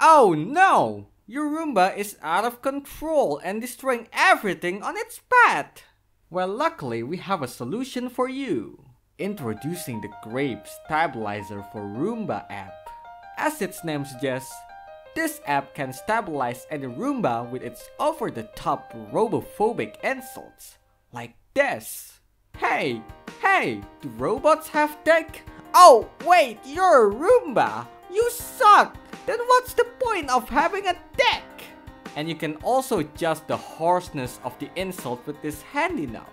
Oh no! Your Roomba is out of control and destroying everything on its path! Well, luckily we have a solution for you. Introducing the Grape Stabilizer for Roomba app. As its name suggests, this app can stabilize any Roomba with its over-the-top robophobic insults, like this. Hey, hey, do robots have dick? Oh, wait, you're a Roomba! You suck! Then what's the point of having a deck? And you can also adjust the harshness of the insult with this handy knob.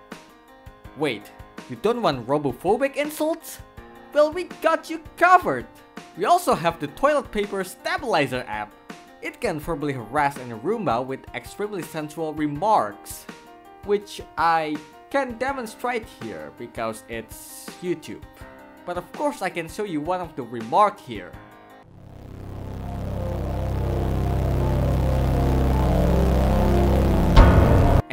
Wait, you don't want robophobic insults? Well, we got you covered! We also have the toilet paper stabilizer app. It can verbally harass an Roomba with extremely sensual remarks, which I can demonstrate here because it's YouTube. But of course I can show you one of the remark here.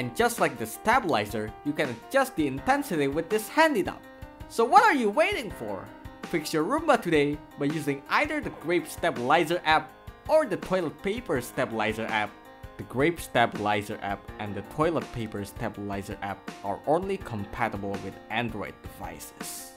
And just like the stabilizer, you can adjust the intensity with this handy knob. So what are you waiting for? Fix your Roomba today by using either the Grape Stabilizer app or the Toilet Paper Stabilizer app. The Grape Stabilizer app and the Toilet Paper Stabilizer app are only compatible with Android devices.